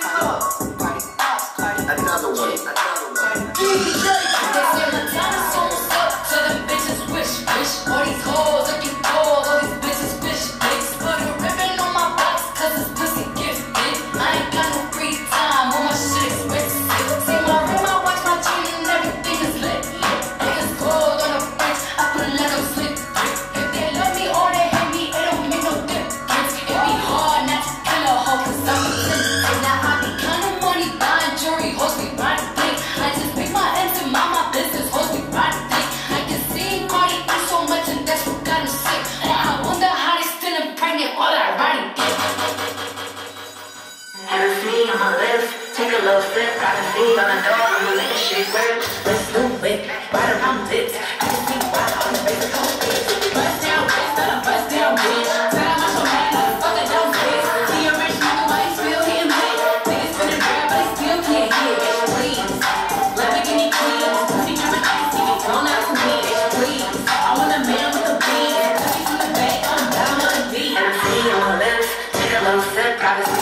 Come on. me on my lips. Take a little sip, got a seed on the door, I'ma make this shit work. Let's do it, right around dips. I just need one more. Bust down, bitch. Better bust down, bitch. I'm your man, motherfucker, don't piss. He rich nigga, but he still hitting spinning bread, but he still can't hit. Bitch, please, Lamborghini clean. Pussy dripping he get thrown out me. Bitch, please, I want a man with a beat. I'm down on the beat. And I see on my lips, take a little sip.